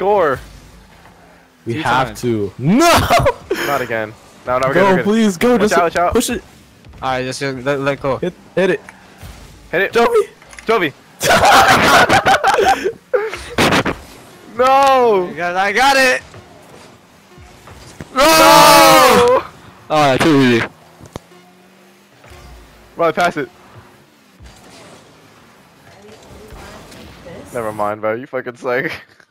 score. We Two have times. to. No! Not again. No, no, we're good. Go, please, go. Watch Just out, watch out. push it. Alright, just let, let go. Hit, hit it. Hit it. Jovi. Jovi. no! Because I got it! No! Alright, too easy. Right, pass it. Never mind, bro. You fucking psych.